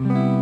Mm-hmm.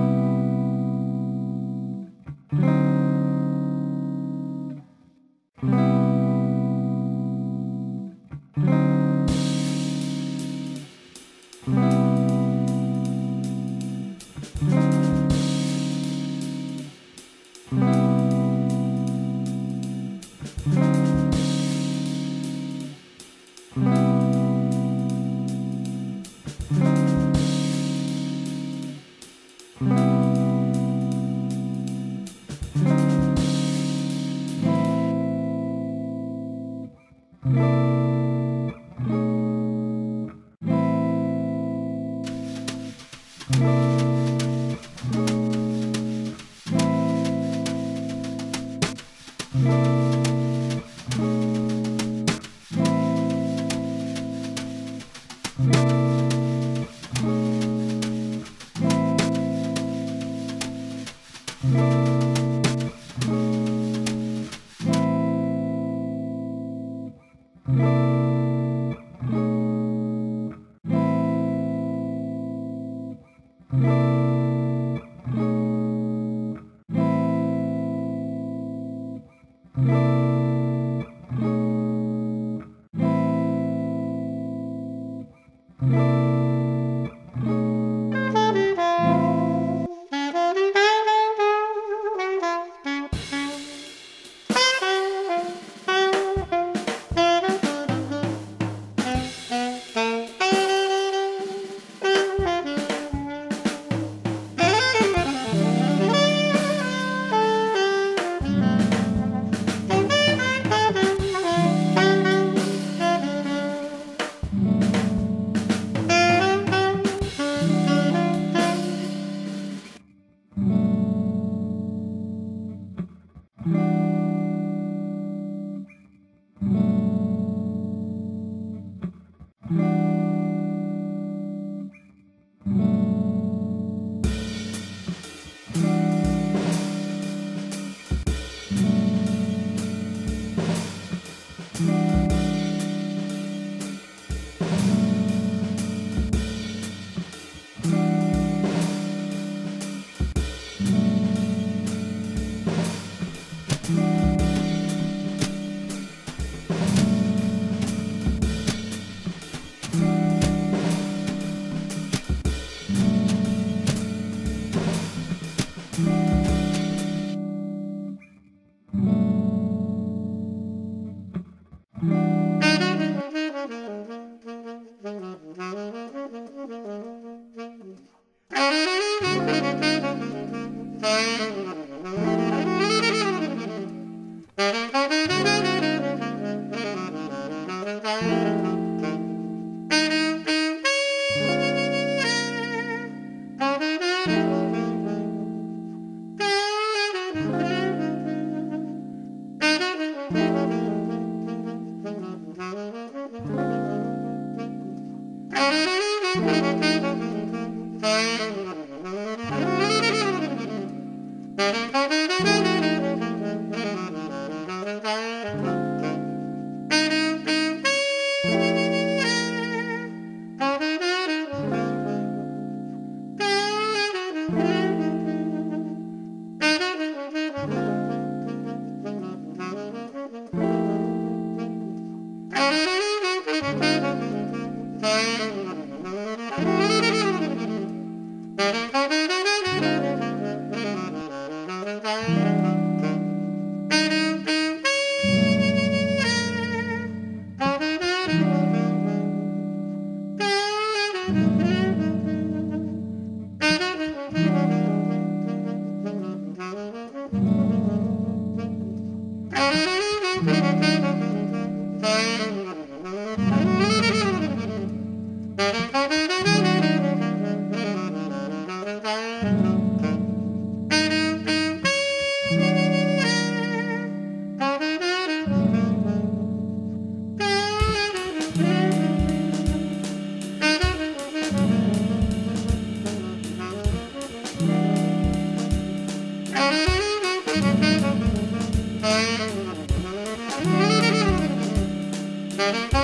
Thank you.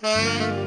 Música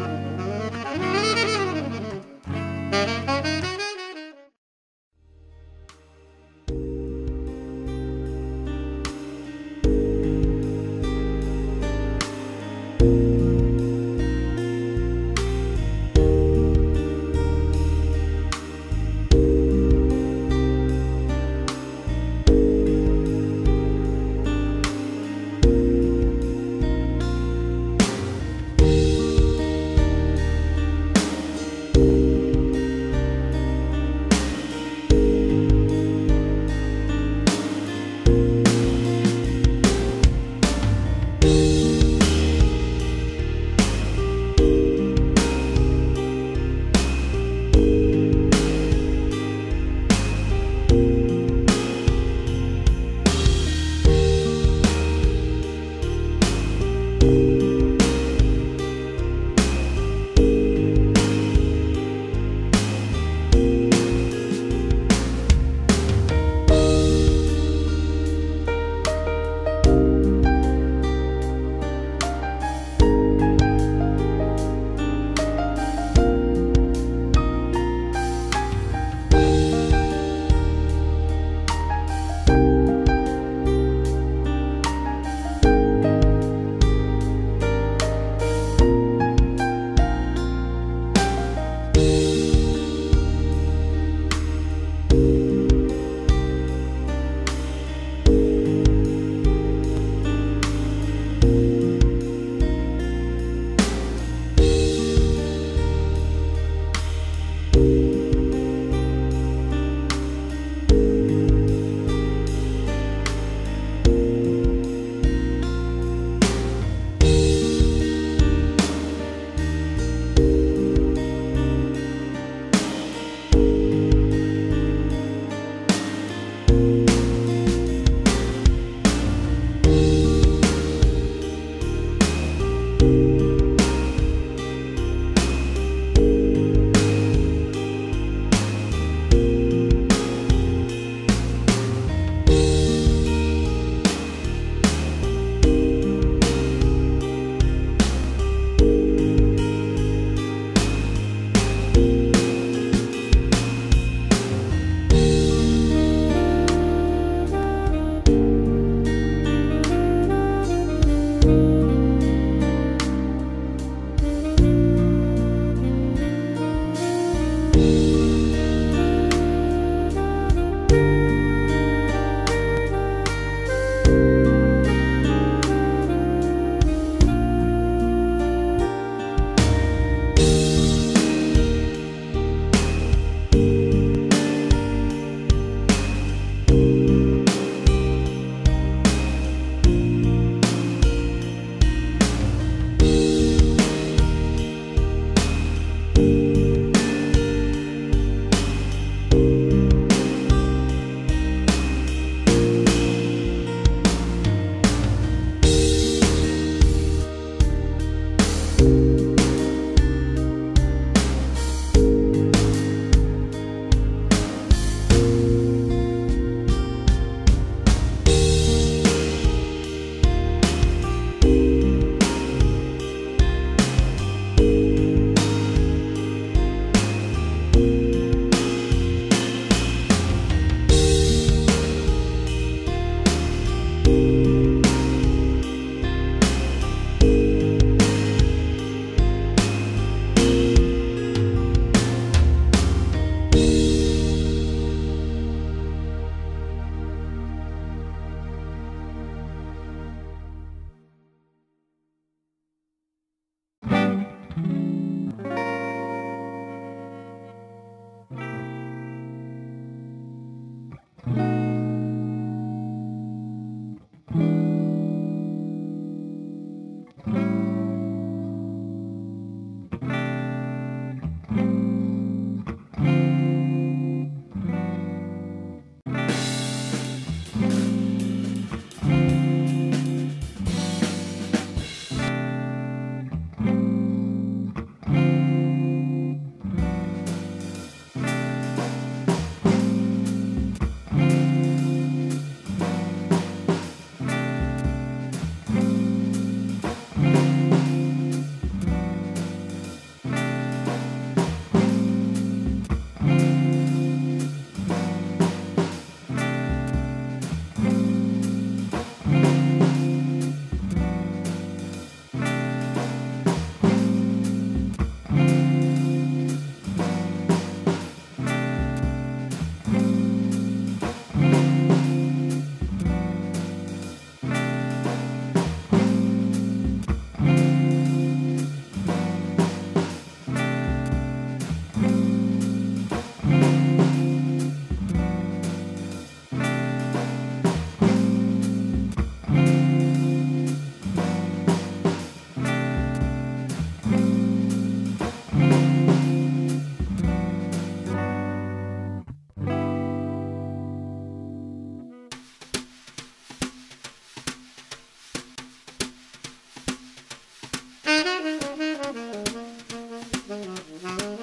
Thank